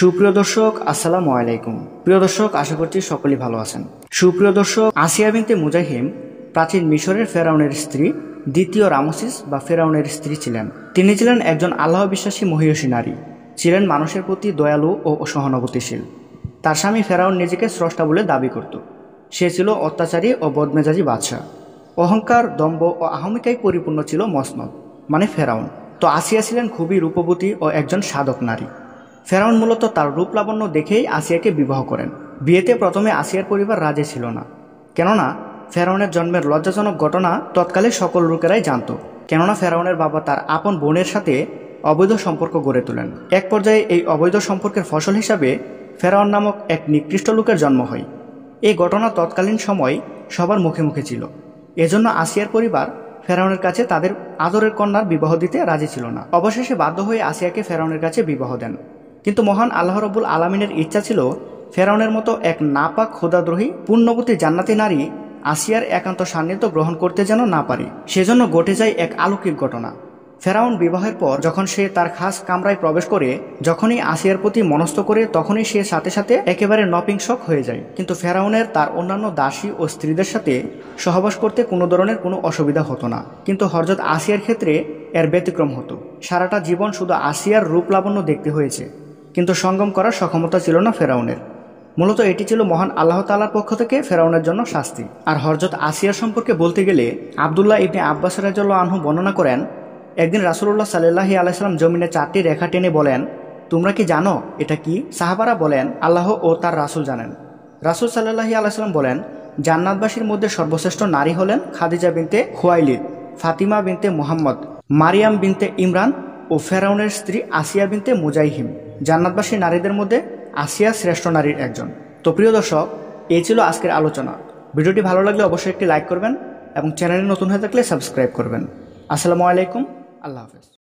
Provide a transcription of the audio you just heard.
সুপ্রিয় দর্শক, আসসালামু আলাইকুম। প্রিয় দর্শক, আশা করছি সকলেই ভালো আছেন। সুপ্রিয় দর্শক, আসিয়া বিনতে মুজাহিম, প্রাচীন মিশরের ফেরাউনের স্ত্রী, দ্বিতীয় রামসিস বা ফেরাউনের স্ত্রী ছিলেন। তিনি ছিলেন একজন আল্লাহ বিশ্বাসী মহিষী নারী। ছিলেন মানুষের প্রতি দয়ালু ও সহানুভূতিশীল। তার স্বামী ফেরাউন নিজেকে স্রষ্টা বলে দাবি করত। সে ছিল অত্যাচারী ও বদমেজাজি বাদশাহ। অহংকার, দম্ভ ও আহমিকায় পরিপূর্ণ ছিল মসনদ মানে ফেরাউন। তো আসিয়া ছিলেন খুবই রূপবতী ও একজন সাধক নারী। ফেরাউন মূলত তার রূপ লাবণ্য দেখেই আসিয়াকে বিবাহ করেন। বিয়েতে প্রথমে আসিয়ার পরিবার রাজি ছিল না। কেননা, ফেরাউনের জন্মের লজ্জাজনক ঘটনা তৎকালে সকল লোকেরাই জানত। কেননা, ফেরাউনের বাবা তার আপন বোনের সাথে অবৈধ সম্পর্ক গড়ে তোলেন। এক পর্যায়ে এই অবৈধ সম্পর্কের ফসল হিসাবে ফেরাউন নামক এক নিকৃষ্ট লোকের জন্ম হয়। এই ঘটনা তৎকালীন সময় সবার মুখে মুখে ছিল। এজন্য আসিয়ার পরিবার ফেরাউনের কাছে তাদের আদরের কন্যার বিবাহ দিতে রাজি ছিল না। অবশেষে বাধ্য হয়ে আসিয়াকে ফেরাউনের কাছে বিবাহ দেন। কিন্তু মহান আল্লাহ রবুল আলমিনের ইচ্ছা ছিল ফেরাউনের মতো এক নাপাক ক্ষুদাদ্রোহী পূর্ণবতী জান্নাতি নারী আসিয়ার একান্ত সান্নিধ্য গ্রহণ করতে যেন না পারে। সেজন্য ঘটে যায় এক আলৌকিক ঘটনা। ফেরাউন বিবাহের পর যখন সে তার খাস কামরায় প্রবেশ করে, যখনই আসিয়ার প্রতি মনস্থ করে, তখনই সে সাথে সাথে একেবারে নপিংসক হয়ে যায়। কিন্তু ফেরাউনের তার অন্যান্য দাসী ও স্ত্রীদের সাথে সহবাস করতে কোনো ধরনের কোনো অসুবিধা হতো না। কিন্তু হরজত আসিয়ার ক্ষেত্রে এর ব্যতিক্রম হতো। সারাটা জীবন শুধু আসিয়ার রূপ লাবণ্য দেখতে হয়েছে। কিন্তু সঙ্গম করার সক্ষমতা ছিল না ফেরাউনের। মূলত এটি ছিল মহান আল্লাহ তালার পক্ষ থেকে ফেরাউনের জন্য শাস্তি। আর হরজত আসিয়া সম্পর্কে বলতে গেলে আবদুল্লাহ ইবনে আব্বাস রাজ্লাহ আনহু বর্ণনা করেন, একদিন রাসুল্লাহ সাল্লাহি আলাইসাল্লাম জমিনে চারটি রেখা টেনে বলেন, তোমরা কি জানো এটা কি? সাহাবারা বলেন, আল্লাহ ও তার রাসুল জানেন। রাসুল সাল্লাহি আলাইসাল্লাম বলেন, জান্নাতবাসীর মধ্যে সর্বশ্রেষ্ঠ নারী হলেন খাদিজা বিনতে খুয়াইলিদ, ফাতিমা বিনতে মোহাম্মদ, মারিয়াম বিনতে ইমরান ও ফেরাউনের স্ত্রী আসিয়া বিনতে মুজাইহিম। জান্নাতবাসী নারীদের মধ্যে আসিয়া শ্রেষ্ঠ নারীর একজন। তো প্রিয় দর্শক, এই ছিল আজকের আলোচনা। ভিডিওটি ভালো লাগলে অবশ্যই একটি লাইক করবেন এবং চ্যানেলে নতুন হয়ে থাকলে সাবস্ক্রাইব করবেন। আসসালামু আলাইকুম, আল্লাহ হাফেজ।